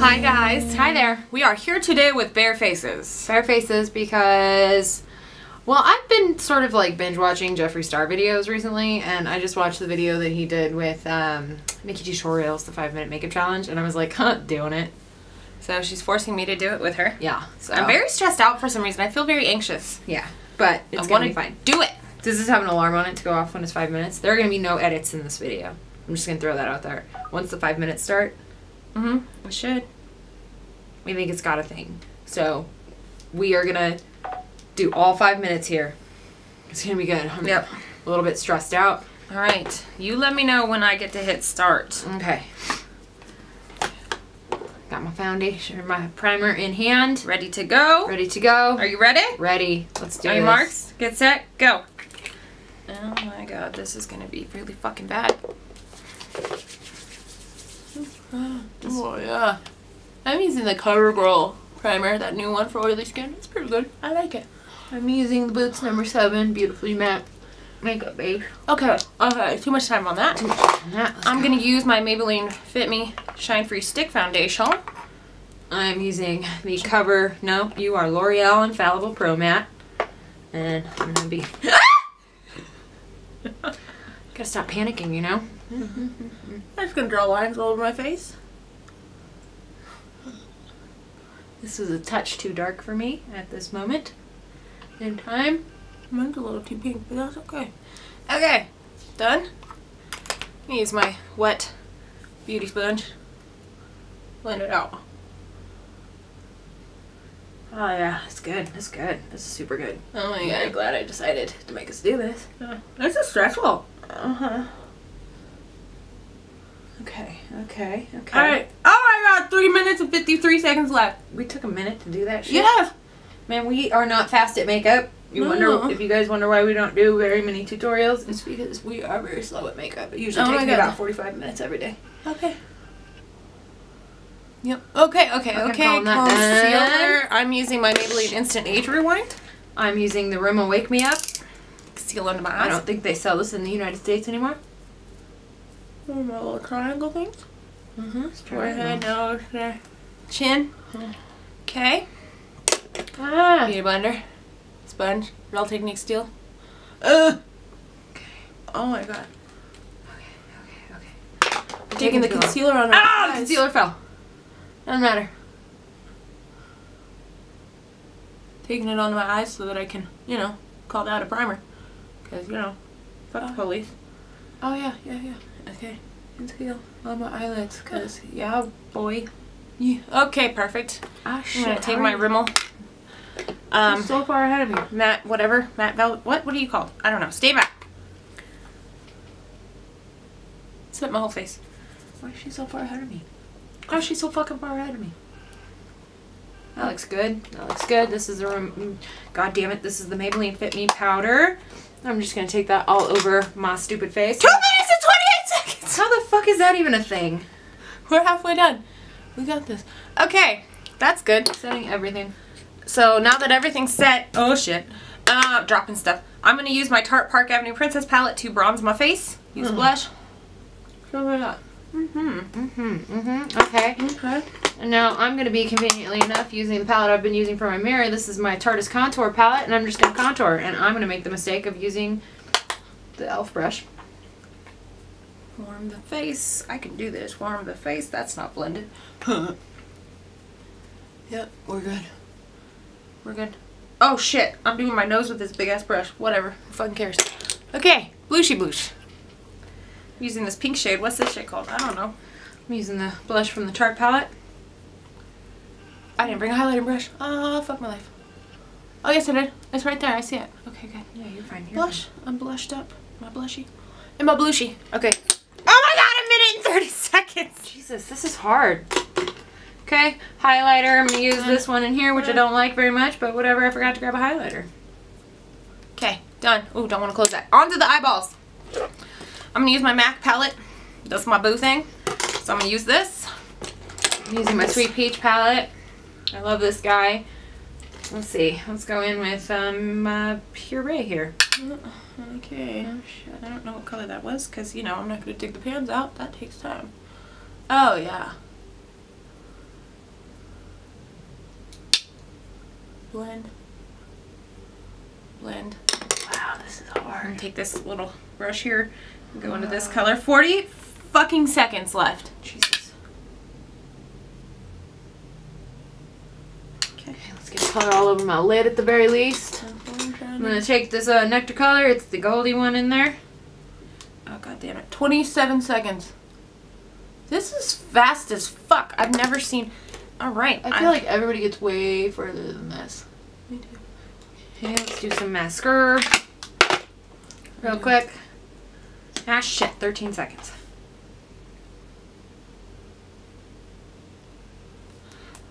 Hi guys. Hi there. We are here today with bare faces. Fair faces because, well, I've been sort of like binge watching Jeffree Star videos recently, and I just watched the video that he did with um, NikkieTutorials, the five minute makeup challenge, and I was like, huh, doing it. So she's forcing me to do it with her. Yeah. So I'm very stressed out for some reason. I feel very anxious. yeah, but it's I gonna be fine. Do it. Does this have an alarm on it to go off when it's five minutes? There are gonna be no edits in this video. I'm just gonna throw that out there. Once the five minutes start, Mm-hmm. We should. we think it's got a thing. So we are gonna do all five minutes here. It's gonna be good. I'm Yep. a little bit stressed out. All right. You let me know when I get to hit start. Okay. Got my foundation, my primer in hand. Ready to go? Ready to go. Are you ready? Ready. Let's do you this. marks? Get set. Go. Oh my god, this is gonna be really fucking bad. Oh yeah. I'm using the CoverGirl primer, that new one for oily skin. It's pretty good. I like it. I'm using the Boots number seven, beautifully matte makeup base. Okay. Okay. Too much time on that. I'm, I'm gonna use my Maybelline Fit Me Shine Free Stick Foundation. I'm using the cover. No, you are L'Oreal Infallible Pro Matte, and I'm gonna be. Gotta stop panicking, you know. I'm just gonna draw lines all over my face. This is a touch too dark for me at this moment in time. Mine's a little too pink, but that's okay. Okay. Done. I'm gonna use my wet beauty sponge. Blend it out. Oh yeah, it's good. It's good. This is super good. Oh my god, I'm glad I decided to make us do this. This is stressful. Uh Okay. Okay. Okay. Alright. Oh my god, 3 minutes and 53 seconds left. We took a minute to do that shit. Yes! Man, we are not fast at makeup. You No. wonder if you guys wonder why we don't do very many tutorials. It's because we are very slow at makeup. It usually Oh takes me about 45 minutes every day. Okay. Yep. Okay, okay, Okay, okay. Concealer. I'm using my Maybelline Instant Age Rewind. I'm using the Rimmel Wake Me Up. Conceal under my eyes. I don't think they sell this in the United States anymore. Oh, my little triangle things. Mm-hmm. Forehead, nose, there. Chin. Okay. Ah. Beauty blender. Sponge. Real Technique Steel. Ugh. Okay. Oh my god. Okay, okay. Okay. Taking the concealer on my Ah, the eyes. concealer fell. Doesn't matter. Taking it on my eyes so that I can, you know, call that a primer. Because, you know, fuck the police. Oh yeah, yeah, yeah. Okay. Conceal on my eyelids. Because, yeah, boy. Yeah. Okay, perfect. Ah I'm gonna take my you- Rimmel. Um, so far ahead of me. Matt, whatever. Matt velvet. What? What are you called? I don't know. Stay back. Set my whole face. Why is she so far ahead of me? Why is she so fucking far ahead of me? That looks good. That looks good. This is the rem- God damn it. This is the Maybelline Fit Me powder. I'm just gonna take that all over my stupid face. Two minutes and 28 seconds. How the fuck is that even a thing? We're halfway done. We got this. Okay, that's good. Setting everything. So now that everything's set, oh shit, uh, dropping stuff. I'm gonna use my Tarte Park Avenue Princess palette to bronze my face. Use blush. Show me that. Mm-hmm. Mm-hmm. Mm-hmm. Okay. Okay. And now I'm gonna be conveniently enough using the palette I've been using for my mirror. This is my Tarte's Contour palette, and I'm just gonna contour. And I'm gonna make the mistake of using the e.l.f. brush. Warm the face. I can do this. Warm the face. That's not blended. Yep, we're good. We're good. Oh shit, I'm doing my nose with this big ass brush. Whatever. Who fucking cares? Okay, blushy blush. I'm using this pink shade. What's this shit called? I don't know. I'm using the blush from the Tarte palette. I didn't bring a highlighter brush. Oh, fuck my life. Oh, yes, I did. It's right there. I see it. Okay, good. Yeah, you're fine. You're Blush. I'm blushed up. Am My blushy. And my blushy. Okay. Oh my god, a minute and 30 seconds. Jesus, this is hard. Okay, highlighter. I'm gonna use this one in here, which I don't like very much, but whatever. I forgot to grab a highlighter. Okay, done. Ooh, don't want to close that. On to the eyeballs. I'm gonna use my MAC palette. That's my boo thing. So I'm gonna use this. I'm using my Sweet Peach palette. I love this guy. Let's see. Let's go in with um uh, puree here. Okay. Oh shit, I don't know what color that was because, you know, I'm not going to dig the pans out. That takes time. Oh, yeah. Blend. Blend. Wow, this is hard. Take this little brush here and go into this color. 40 fucking seconds left. Jesus. Okay, let's get color all over my lid at the very least. I'm going to take this uh, nectar color. It's the goldy one in there. Oh, god damn it. 27 seconds. This is fast as fuck. I've never seen. All right. I feel like everybody gets way further than this. Me too. Okay, let's do some mascara. Real quick. Ah shit, 13 seconds.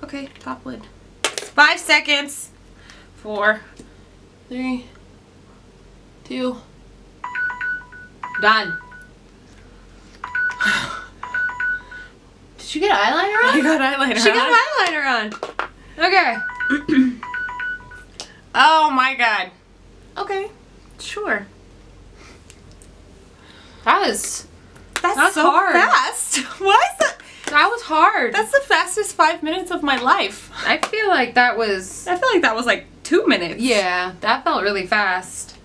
Okay, top lid. Five seconds. Four. Three, two, Done. Did you get eyeliner You on? got eyeliner. On. She on. got eyeliner on. Okay. Oh my god. Okay. Sure. That was That's, That's so hard. fast. Why is that? that was hard. That's the fastest five minutes of my life. I feel like that was I feel like that was like two minutes. yeah, that felt really fast.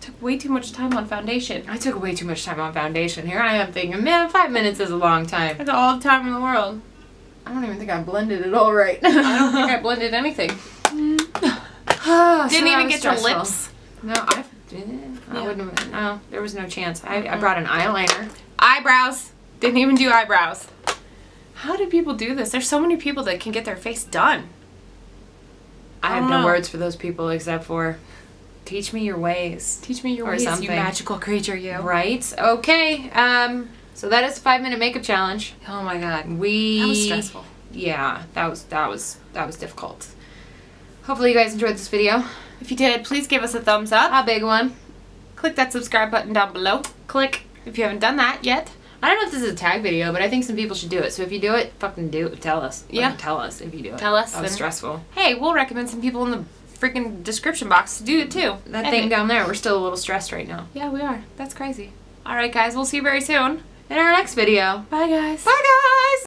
I took way too much time on foundation. I took way too much time on foundation. Here I am thinking, man, five minutes is a long time. got all the time in the world. I don't even think I blended it all right. I don't think I blended anything. I Didn't even get your lips. No, I didn't. I Yeah. wouldn't. Have, no, there was no chance. I, I brought an eyeliner. Eyebrows. Didn't even do eyebrows. How do people do this? There's so many people that can get their face done. I I have no know. words for those people except for teach me your ways. Teach me your Or ways, something. you magical creature, you. Right? Okay. Um. So that is a five minute makeup challenge. Oh my god. We That was stressful. Yeah, that was that was that was difficult. Hopefully you guys enjoyed this video. If you did, please give us a thumbs up. A big one. Click that subscribe button down below. Click. If you haven't done that yet. I don't know if this is a tag video, but I think some people should do it. So if you do it, fucking do it. Tell us. Yeah. Tell us if you do it. Tell us That was stressful. Hey, we'll recommend some people in the freaking description box to do it too. That thing down there, we're still a little stressed right now. Yeah, we are. That's crazy. All right, guys. We'll see you very soon. In our next video. Bye, guys. Bye guys!